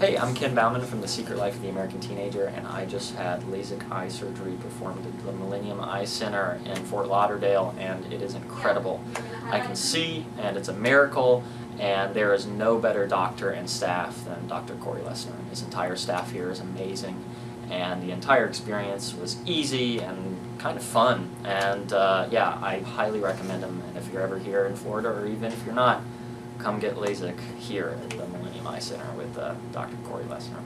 Hey, I'm Ken Baumann from The Secret Life of the American Teenager, and I just had LASIK eye surgery performed at the Millennium Eye Center in Fort Lauderdale, and it is incredible. I can see, and it's a miracle, and there is no better doctor and staff than Dr. Corey Lessner. His entire staff here is amazing, and the entire experience was easy and kind of fun. And uh, yeah, I highly recommend him. And if you're ever here in Florida, or even if you're not, come get LASIK here at the Millennium Eye Center with uh, Dr. Corey Lessner.